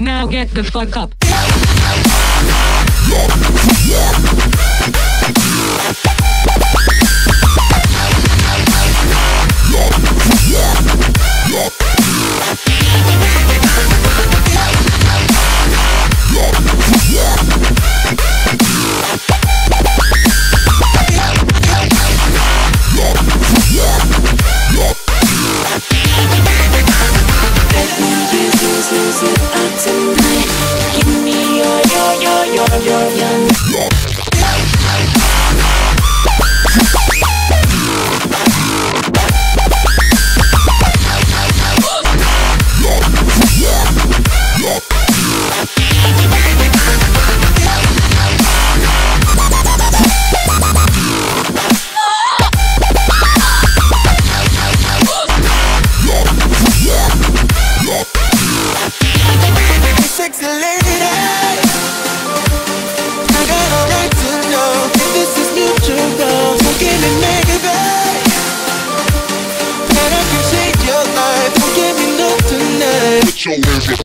Now get the fuck up. Give Right to know if this is mutual. Give me your life. So give me tonight.